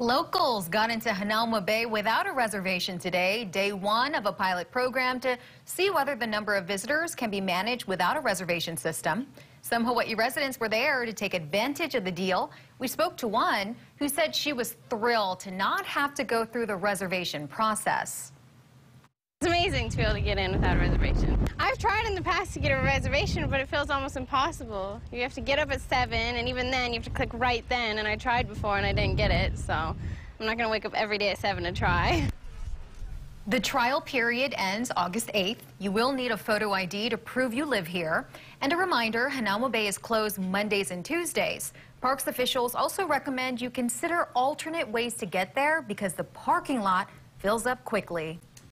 Locals got into Hanauma Bay without a reservation today, day one of a pilot program to see whether the number of visitors can be managed without a reservation system. Some Hawaii residents were there to take advantage of the deal. We spoke to one who said she was thrilled to not have to go through the reservation process. It's amazing to be able to get in without a reservation. The past to get a reservation, but it feels almost impossible. You have to get up at 7, and even then, you have to click right then, and I tried before and I didn't get it, so I'm not going to wake up every day at 7 to try. The trial period ends August 8th. You will need a photo ID to prove you live here. And a reminder, Hanauma Bay is closed Mondays and Tuesdays. Parks officials also recommend you consider alternate ways to get there because the parking lot fills up quickly.